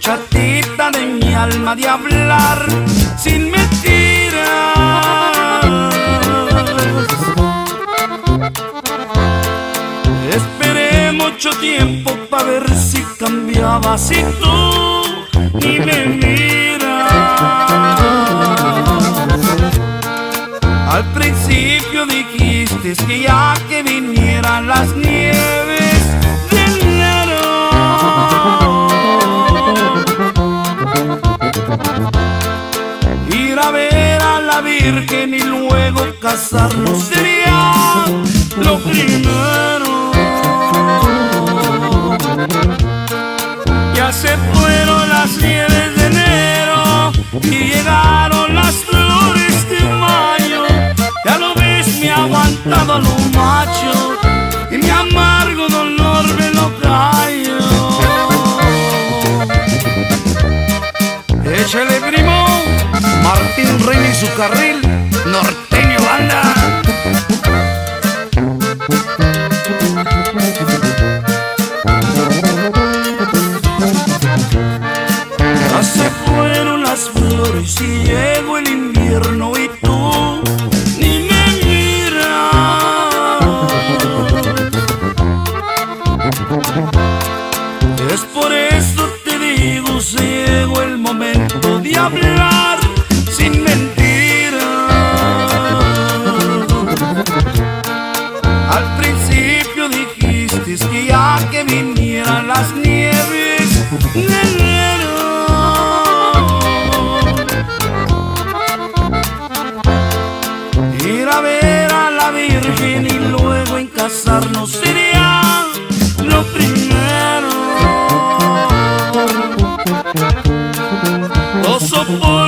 chatita de mi alma, de hablar sin mentiras. Mucho tiempo para ver si cambiaba, si tú ni me miras. Al principio dijiste que ya que vinieran las nieves de enero Ir a ver a la Virgen y luego casarnos sería Se fueron las nieves de enero y llegaron las flores de mayo. Ya lo ves, me ha aguantado lo macho y mi amargo dolor me lo callo. Échale primo, Martín Reina y su carril, norteño y llegó el invierno y tú ni me miras. Es por eso te digo, si llegó el momento de hablar casarnos sería lo primero. Soporto